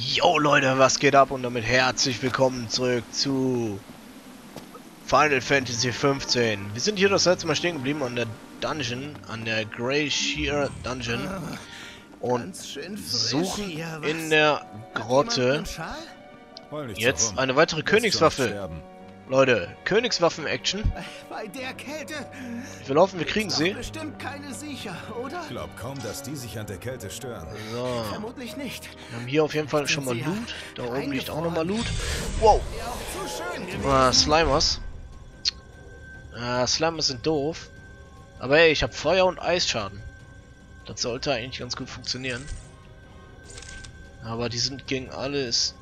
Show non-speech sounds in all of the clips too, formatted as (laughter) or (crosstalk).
Yo Leute, was geht ab? Und damit herzlich willkommen zurück zu Final Fantasy 15. Wir sind hier das letzte Mal stehen geblieben an der Dungeon, an der Grey Shear Dungeon. Und suchen in der Grotte jetzt eine weitere Königswaffe. Leute, Königswaffen-Action. Bei der Kälte. Wir laufen, wir kriegen sie. Bestimmt keine sicher, oder? Ich glaube kaum, dass die sich an der Kälte stören. So. Vermutlich nicht. Wir haben hier auf jeden Fall schon mal Loot. Da oben liegt auch nochmal Loot. Wow. Ah, Slimers. Ah, Slimers sind doof. Aber hey, ich habe Feuer- und Eisschaden. Das sollte eigentlich ganz gut funktionieren. Aber die sind gegen alles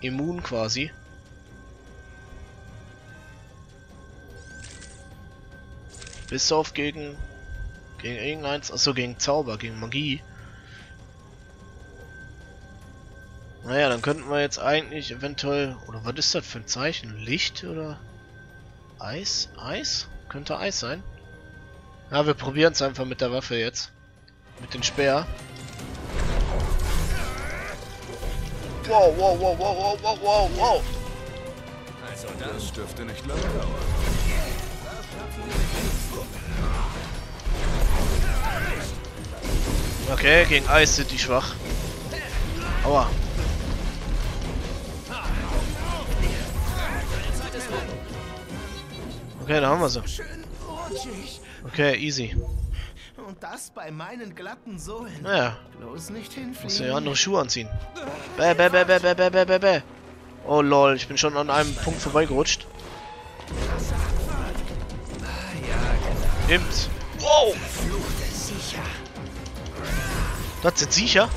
immun quasi. Bis auf gegen gegen irgendeins, achso gegen Zauber, gegen Magie. Naja, dann könnten wir jetzt eigentlich eventuell, oder was ist das für ein Zeichen? Licht oder Eis? Eis? Könnte Eis sein. Ja, wir probieren es einfach mit der Waffe jetzt. Mit dem Speer. Wow, wow, wow, wow, wow, wow, wow, wow. Also das dürfte nicht lange dauern. Okay, gegen Eis sind die schwach. Aua. Okay, da haben wir sie. Okay, easy. Und das bei meinen glatten Sohlen. Naja, Bloß nicht muss ja hinfliegen. andere Schuhe anziehen. Bäh, bäh, bäh, bäh, bäh, bäh, bäh, bäh, bäh. Oh lol, ich bin schon an einem Punkt vorbeigerutscht. Imps. Wow! Das sind sicher.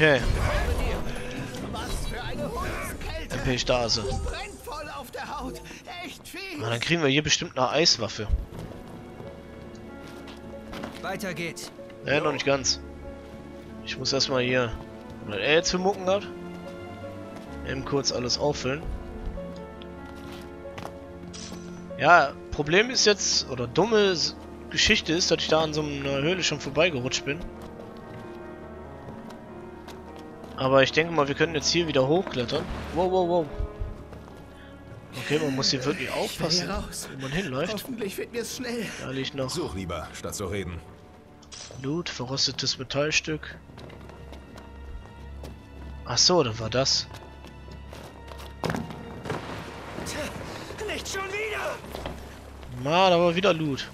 Okay. MP-Stase. Also. Na, dann kriegen wir hier bestimmt eine Eiswaffe. Weiter geht's. Ja, noch nicht ganz. Ich muss erstmal hier. Was er jetzt für Mucken hat. Eben kurz alles auffüllen. Ja, Problem ist jetzt, oder dumme Geschichte ist, dass ich da an so einer Höhle schon vorbeigerutscht bin. Aber ich denke mal, wir können jetzt hier wieder hochklettern. Wow, wow, wow. Okay, man muss hier wirklich aufpassen, hier raus. wo man hinläuft. Hoffentlich wird mir's schnell. Da liegt noch Such lieber, statt zu reden. Loot, verrostetes Metallstück. Ach so, dann war das. Nicht schon wieder. Ma, da war wieder Loot.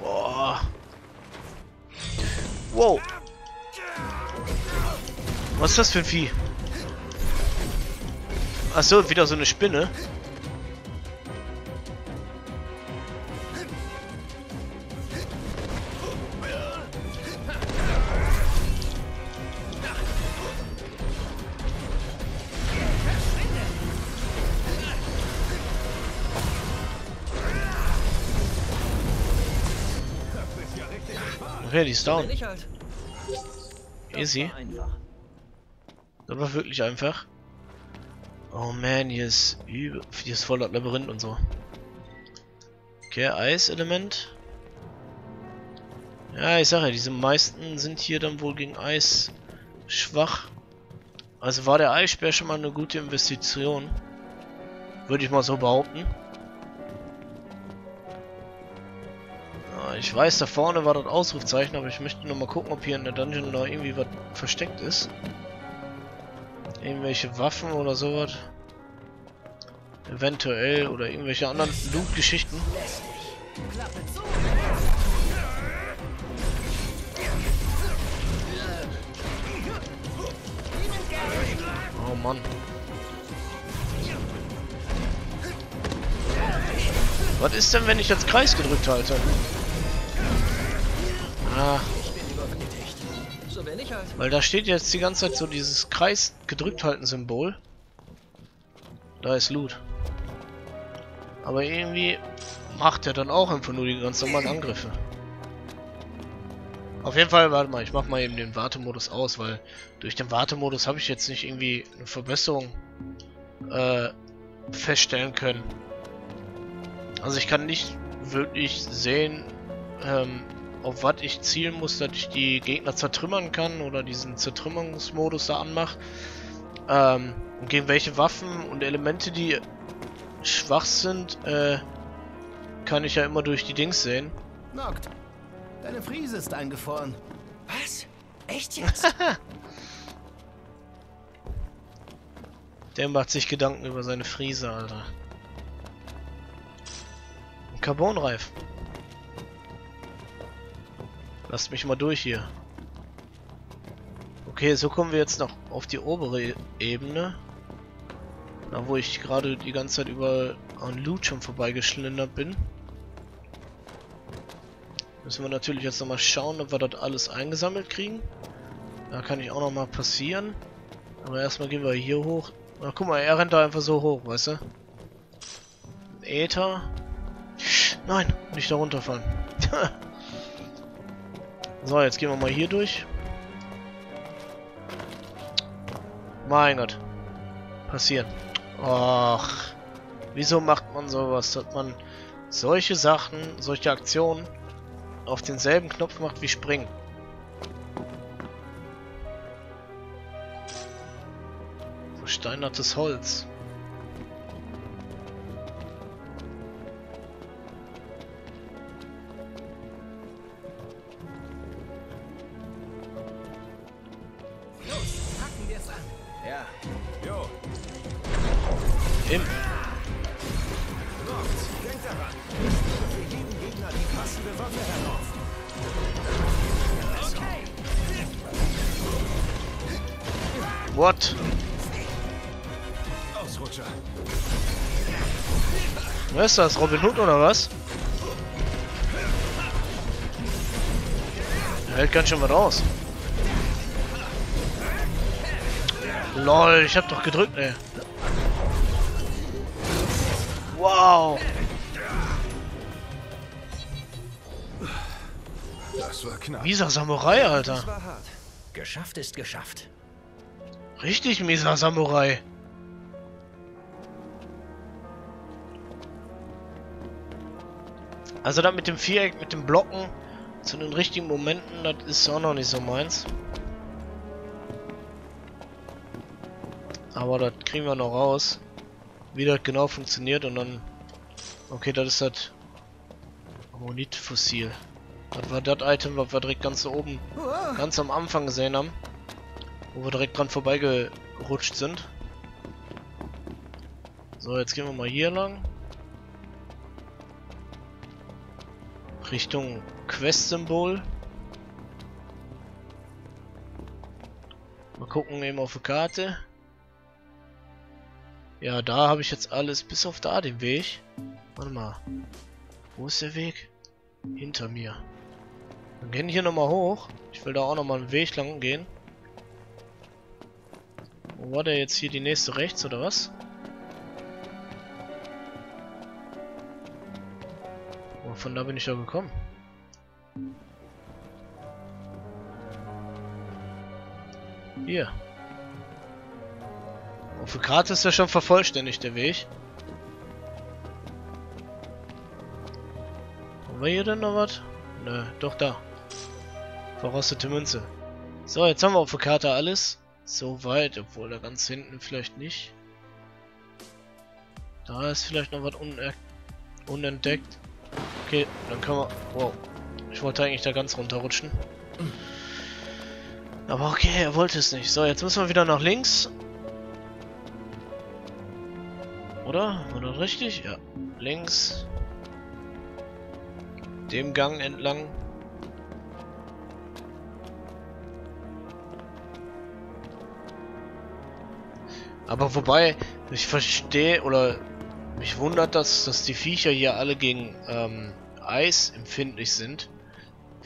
Boah. Wow. Was ist das für ein Vieh? Ach so, wieder so eine Spinne. Okay, die ist down. Halt. Easy. Das war wirklich einfach. Oh man, hier ist übel, hier ist voll das Labyrinth und so. Okay, Eiselement. Ja, ich sage ja, diese meisten sind hier dann wohl gegen Eis schwach. Also war der Eisspeer schon mal eine gute Investition. Würde ich mal so behaupten. Ich weiß, da vorne war das Ausrufzeichen, aber ich möchte nur mal gucken, ob hier in der Dungeon noch irgendwie was versteckt ist. Irgendwelche Waffen oder sowas. Eventuell oder irgendwelche anderen Loot-Geschichten. Oh Mann. Was ist denn, wenn ich jetzt Kreis gedrückt halte? Ah, weil da steht jetzt die ganze Zeit so dieses Kreis gedrückt halten Symbol. Da ist Loot. Aber irgendwie macht er dann auch einfach nur die ganz normalen Angriffe. Auf jeden Fall, warte mal, ich mach mal eben den Wartemodus aus, weil durch den Wartemodus habe ich jetzt nicht irgendwie eine Verbesserung äh, feststellen können. Also ich kann nicht wirklich sehen, ähm, auf was ich zielen muss, dass ich die Gegner zertrümmern kann oder diesen Zertrümmerungsmodus da anmache. Ähm, und gegen welche Waffen und Elemente, die schwach sind, äh, kann ich ja immer durch die Dings sehen. Nockt, deine Friese ist eingefroren. Was? Echt (laughs) jetzt? Der macht sich Gedanken über seine Friese, Alter. Ein Carbonreifen. Lasst mich mal durch hier. Okay, so kommen wir jetzt noch auf die obere E- Ebene. Da wo ich gerade die ganze Zeit über an Loot schon vorbeigeschlendert bin. Müssen wir natürlich jetzt nochmal schauen, ob wir dort alles eingesammelt kriegen. Da kann ich auch nochmal passieren. Aber erstmal gehen wir hier hoch. Na guck mal, er rennt da einfach so hoch, weißt du? Äther. Nein, nicht da runterfallen. (laughs) so, jetzt gehen wir mal hier durch. Mein Gott. Passieren. Ach. Wieso macht man sowas? Dass man solche Sachen, solche Aktionen auf denselben Knopf macht wie springen. Versteinertes Holz. Herauf. What? Ausrutscher. Wer ist das? Robin Hood oder was? Er hält ganz schön was aus. Lol, ich hab doch gedrückt, ey. Wow. Das war knapp. Mieser Samurai, Alter. Geschafft ist geschafft. Richtig mieser Samurai. Also das mit dem Viereck, mit dem Blocken zu den richtigen Momenten, das ist auch noch nicht so meins. Aber das kriegen wir noch raus. Wie das genau funktioniert und dann... Okay, das ist das Ammonit-Fossil. Das war das Item, was wir direkt ganz oben, ganz am Anfang gesehen haben. Wo wir direkt dran vorbeigerutscht sind. So, jetzt gehen wir mal hier lang. Richtung Quest-Symbol. Mal gucken eben auf die Karte. Ja, da habe ich jetzt alles, bis auf da den Weg. Warte mal. Wo ist der Weg? Hinter mir. Dann gehen hier nochmal hoch. Ich will da auch nochmal einen Weg lang gehen. Wo war der jetzt hier die nächste rechts oder was? Oh, von da bin ich ja gekommen. Hier. Auf der Karte ist ja schon vervollständigt der Weg. Haben wir hier denn noch was? Nö, doch da. Verrostete Münze. So, jetzt haben wir auf der Karte alles. So weit, obwohl da ganz hinten vielleicht nicht. Da ist vielleicht noch was unentdeckt. Okay, dann können wir... Wow. Ich wollte eigentlich da ganz runterrutschen. Aber okay, er wollte es nicht. So, jetzt müssen wir wieder nach links. Oder? Das richtig? Ja. Links. Dem Gang entlang. Aber wobei, ich verstehe oder mich wundert das, dass die Viecher hier alle gegen ähm, Eis empfindlich sind.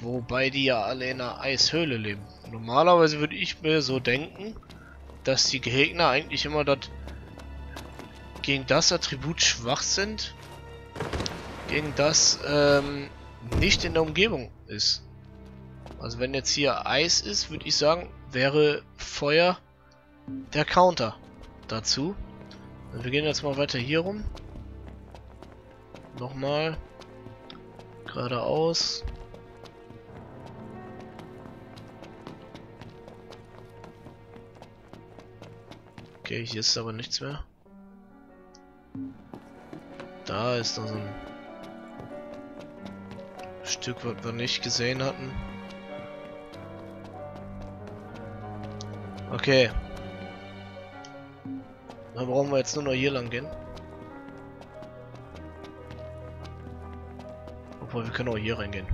Wobei die ja alle in einer Eishöhle leben. Normalerweise würde ich mir so denken, dass die Gegner eigentlich immer dort gegen das Attribut schwach sind, gegen das ähm, nicht in der Umgebung ist. Also wenn jetzt hier Eis ist, würde ich sagen, wäre Feuer der Counter dazu. Also wir gehen jetzt mal weiter hier rum. Nochmal. Geradeaus. Okay, hier ist aber nichts mehr. Da ist noch so ein Stück, was wir nicht gesehen hatten. Okay. Dann brauchen wir jetzt nur noch hier lang gehen. Obwohl, wir können auch hier reingehen.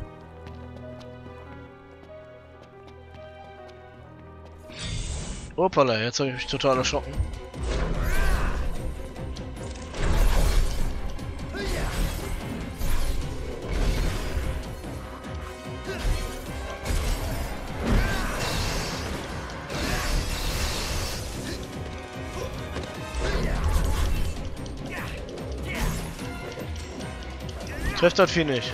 Hoppala, jetzt habe ich mich total erschrocken. Trifft das Vieh nicht.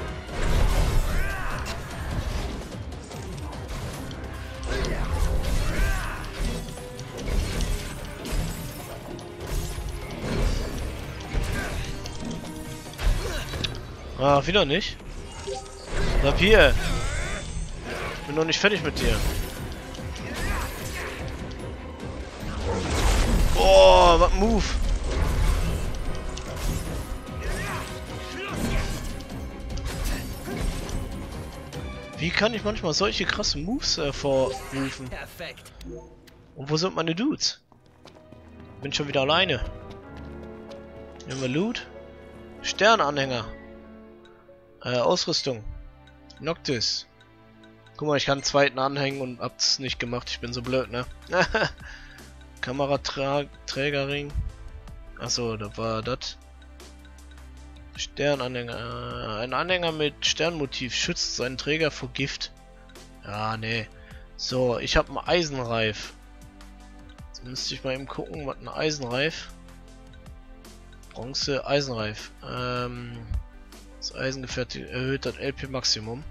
Ah, wieder nicht. Bleib hier. Bin noch nicht fertig mit dir. Oh, was Move. Wie kann ich manchmal solche krassen Moves hervorrufen? Perfekt. Und wo sind meine Dudes? Bin schon wieder alleine. Nehmen wir Loot. Sternanhänger. Äh, Ausrüstung. Noctis. Guck mal, ich kann einen zweiten anhängen und hab's nicht gemacht. Ich bin so blöd, ne? (laughs) Kameraträgerring. Achso, da war das. Sternanhänger. Ein Anhänger mit Sternmotiv schützt seinen Träger vor Gift. Ja, nee. So, ich habe einen Eisenreif. Jetzt müsste ich mal eben gucken, was ein Eisenreif. Bronze, Eisenreif. Ähm, das Eisengefährt erhöht das LP Maximum.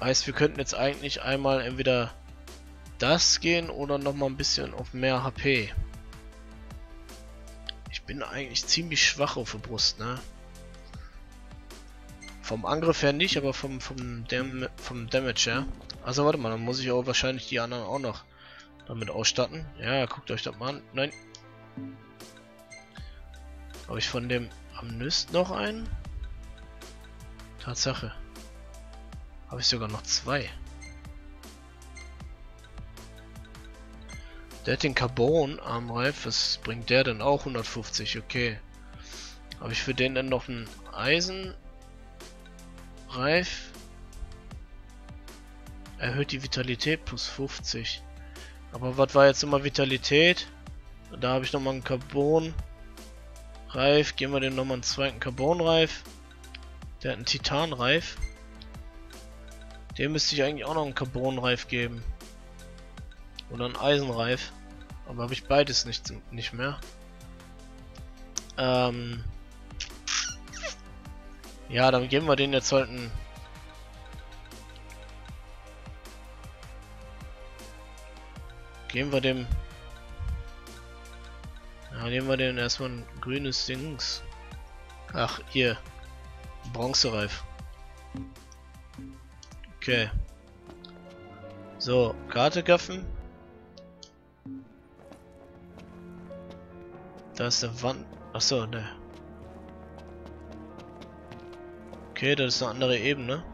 Heißt, wir könnten jetzt eigentlich einmal entweder das gehen oder noch mal ein bisschen auf mehr HP. Bin eigentlich ziemlich schwach auf der Brust, ne? Vom Angriff her nicht, aber vom, vom, Dam vom Damage her. Also warte mal, dann muss ich auch wahrscheinlich die anderen auch noch damit ausstatten. Ja, guckt euch das mal an. Nein. Habe ich von dem Amnist noch einen? Tatsache. Habe ich sogar noch zwei. Der hat den Carbon Armreif. Was bringt der denn auch? 150, okay. Habe ich für den dann noch einen Eisenreif? Erhöht die Vitalität plus 50. Aber was war jetzt immer Vitalität? Da habe ich nochmal einen Carbon Reif. Geben wir den nochmal einen zweiten Carbon Reif. Der hat einen Titan Reif. Dem müsste ich eigentlich auch noch einen Carbon Reif geben. Oder einen Eisenreif. Aber habe ich beides nicht, nicht mehr. Ähm ja, dann geben wir den jetzt halt einen Geben wir dem ja, nehmen wir den erstmal ein grünes Dings. Ach, hier. Bronzereif. Okay. So, Karte gaffen. Da ist eine Wand. Achso, ne. Okay, das ist eine andere Ebene.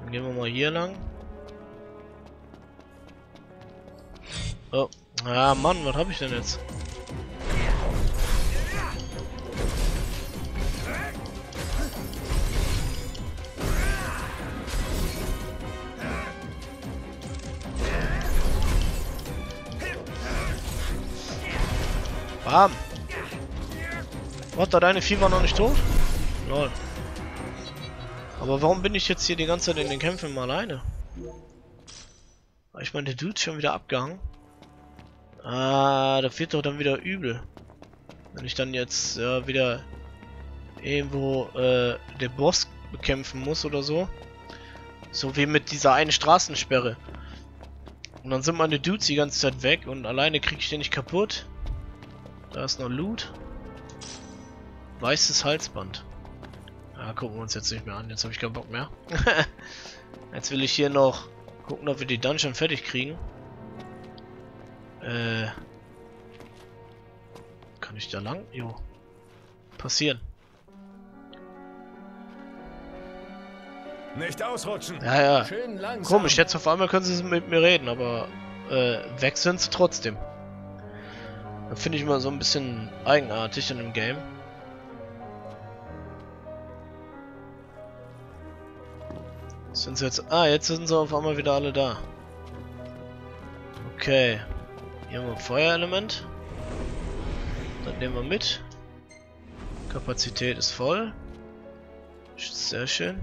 Dann gehen wir mal hier lang. Oh. Ah, Mann, was habe ich denn jetzt? Bam! Was, da deine Vieh war noch nicht tot? Lol. Aber warum bin ich jetzt hier die ganze Zeit in den Kämpfen mal alleine? Ich meine, der Dude ist schon wieder abgehangen. Ah, das wird doch dann wieder übel. Wenn ich dann jetzt ja, wieder irgendwo äh, den Boss bekämpfen muss oder so. So wie mit dieser einen Straßensperre. Und dann sind meine Dudes die ganze Zeit weg und alleine krieg ich den nicht kaputt. Da ist noch Loot. Weißes Halsband. Ja, gucken wir uns jetzt nicht mehr an. Jetzt habe ich keinen Bock mehr. (laughs) jetzt will ich hier noch gucken, ob wir die Dungeon fertig kriegen. Äh. Kann ich da lang? Jo. Passieren. Nicht ausrutschen. Ja, ja. Komisch, jetzt auf einmal können sie mit mir reden, aber äh, weg sind sie trotzdem. Finde ich immer so ein bisschen eigenartig in dem Game. Sind sie jetzt... Ah, jetzt sind sie auf einmal wieder alle da. Okay. Hier haben wir ein Feuerelement. Das nehmen wir mit. Kapazität ist voll. Sehr schön.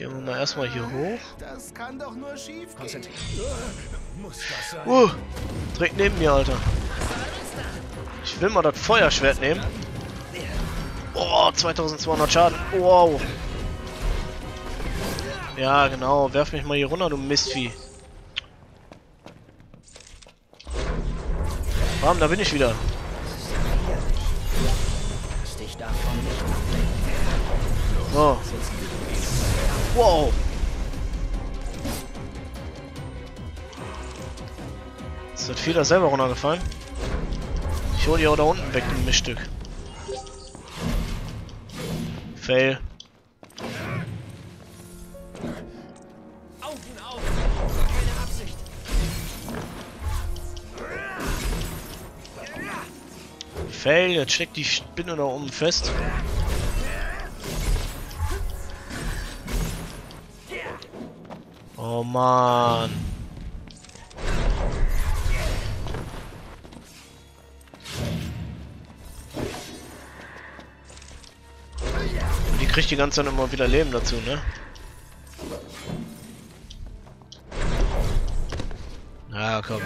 Gehen wir mal erstmal hier hoch. Das kann doch nur schief gehen. Uh, direkt neben mir, Alter. Ich will mal das Feuerschwert nehmen. Oh, 2200 Schaden. Wow. Ja, genau. Werf mich mal hier runter, du Mistvieh. Bam, da bin ich wieder. So. Wow. Ist das Feder selber runtergefallen? Ich hole die auch da unten weg, ein Mischstück. Fail. Augen auf! Keine Absicht! Fail, jetzt steckt die Spinne da oben fest. Oh Mann. Die kriegt die ganze Zeit immer wieder Leben dazu, ne? Ja, komm.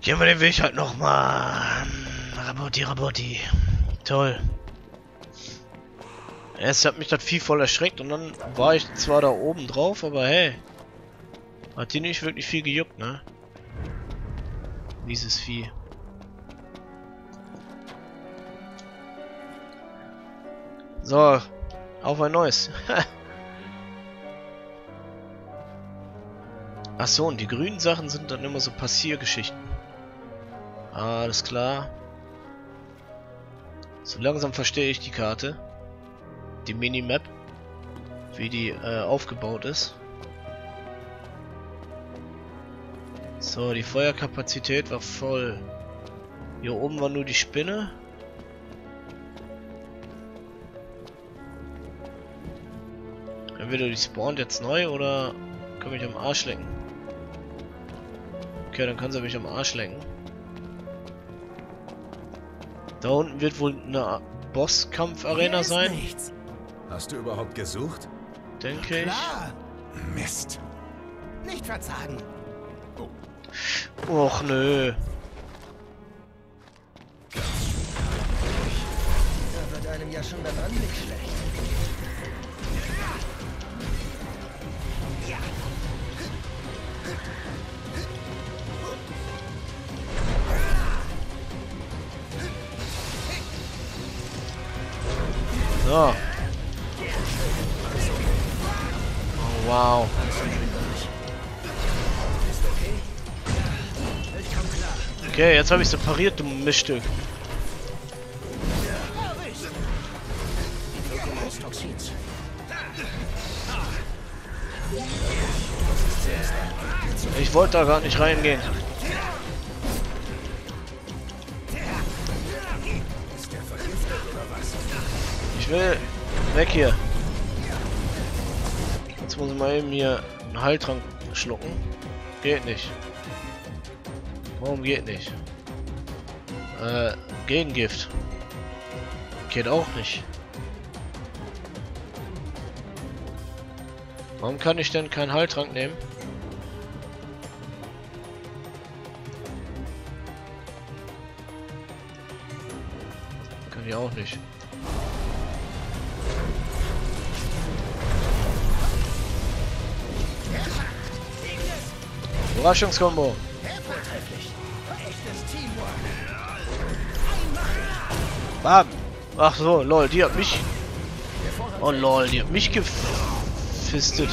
Gehen wir den Weg halt nochmal. Rabotti, Rabotti. Toll. Erst hat mich das Vieh voll erschreckt und dann war ich zwar da oben drauf, aber hey. Hat die nicht wirklich viel gejuckt, ne? Dieses Vieh. So, auf ein neues. (laughs) Ach so, und die grünen Sachen sind dann immer so Passiergeschichten. Alles klar. So langsam verstehe ich die Karte. Die Minimap. Wie die äh, aufgebaut ist. So, die Feuerkapazität war voll. Hier oben war nur die Spinne. Entweder die spawnt jetzt neu oder kann mich am Arsch lecken. Okay, dann kann sie mich am Arsch lecken. Da unten wird wohl eine Bosskampf-Arena sein, Nichts. Hast du überhaupt gesucht? denke ich. Klar, Mist. nicht verzagen. Och nö. Da wird einem ja schon beim Anblick schlecht. So. Wow. Okay, jetzt habe ich separiert, du Mischstück. Ich wollte da gar nicht reingehen. Ich will weg hier. Muss ich mal eben hier einen Heiltrank schlucken. Geht nicht. Warum geht nicht? Äh, Gegengift. Geht auch nicht. Warum kann ich denn keinen Heiltrank nehmen? Kann Hier auch nicht. Überraschungskombo. Bam. Ach so, lol, die hat mich... Oh lol, die hat mich gefistet.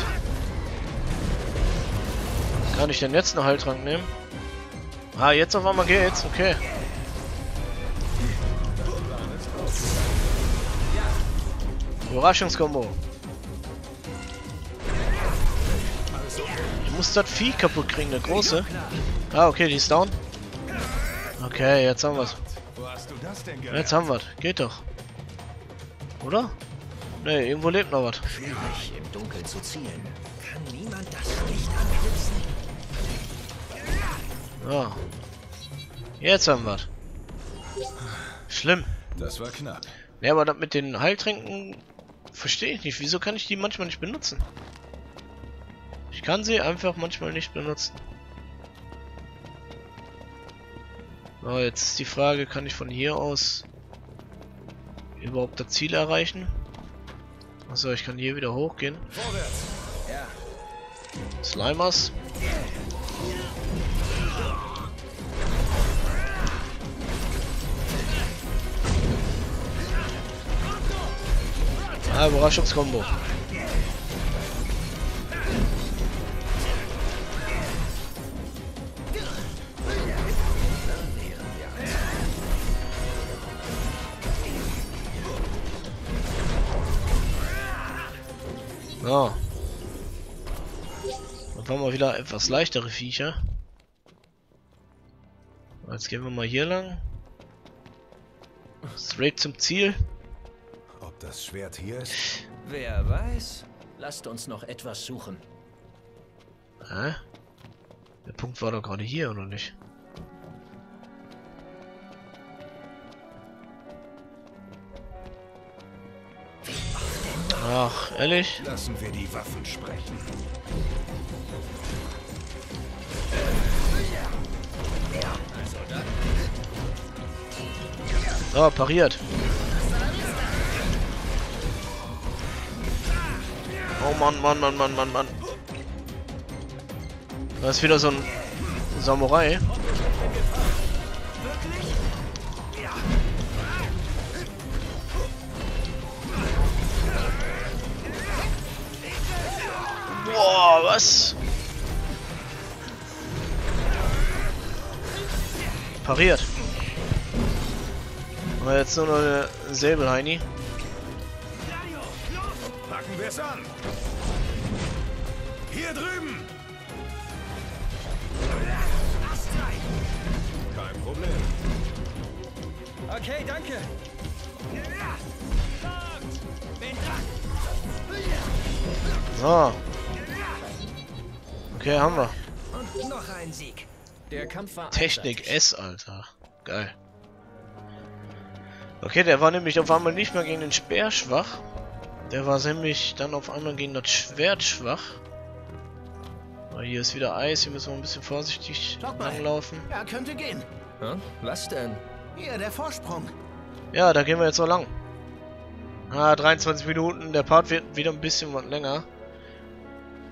Kann ich denn jetzt einen Heiltrank nehmen? Ah, jetzt auf einmal geht's, okay. Überraschungskombo. Ich muss das Vieh kaputt kriegen, der große. Ah, okay, die ist down. Okay, jetzt haben wir's. Du Jetzt haben wir's. Geht doch. Oder? Ne, irgendwo lebt noch was. Schwierig, im Dunkeln zu zielen. Kann niemand das Licht anknipsen? Ja. Jetzt haben wir's. Schlimm. Das war knapp. Ne, aber das mit den Heiltränken verstehe ich nicht. Wieso kann ich die manchmal nicht benutzen? Ich kann sie einfach manchmal nicht benutzen. So, jetzt ist die Frage, kann ich von hier aus überhaupt das Ziel erreichen? Achso, ich kann hier wieder hochgehen. Slimers. Ah, Überraschungskombo. So. Dann haben wir wieder etwas leichtere Viecher. Jetzt gehen wir mal hier lang. Straight zum Ziel. Ob das Schwert hier ist? wer weiß. Lasst uns noch etwas suchen. Hä? Der Punkt war doch gerade hier, oder nicht? Ach, ehrlich? Lassen wir die Waffen sprechen. So, pariert. Oh Mann, Mann, Mann, Mann, Mann, Mann. Da ist wieder so ein Samurai. Boah, was? Pariert. Aber jetzt nur noch eine Säbelheini. Packen wir es an. Hier drüben. Kein Problem. Okay, danke. So. Okay, haben wir. Und noch ein Sieg. Der Kampf war Technik einseitig. S, Alter. Geil. Okay, der war nämlich auf einmal nicht mehr gegen den Speer schwach. Der war nämlich dann auf einmal gegen das Schwert schwach. Aber hier ist wieder Eis, hier müssen wir ein bisschen vorsichtig langlaufen. Er könnte gehen. Hm? Was denn? Hier, der Vorsprung. Ja, da gehen wir jetzt so lang. Ah, 23 Minuten, der Part wird wieder ein bisschen was länger.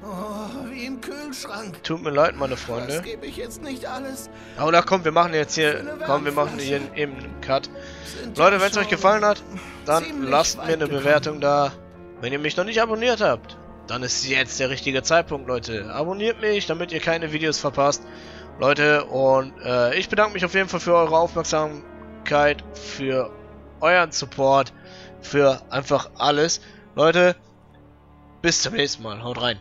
Oh, wie im Kühlschrank. Tut mir leid, meine Das Freunde. gebe ich jetzt nicht alles. Aber da komm, wir machen jetzt hier, komm, wir machen hier eben einen Cut. Sind Leute, wenn es euch gefallen hat, dann lasst mir eine gekommen. Bewertung da. Wenn ihr mich noch nicht abonniert habt, dann ist jetzt der richtige Zeitpunkt, Leute. Abonniert mich, damit ihr keine Videos verpasst. Leute, und äh, ich bedanke mich auf jeden Fall für eure Aufmerksamkeit, für euren Support, für einfach alles. Leute, bis zum nächsten Mal. Haut rein.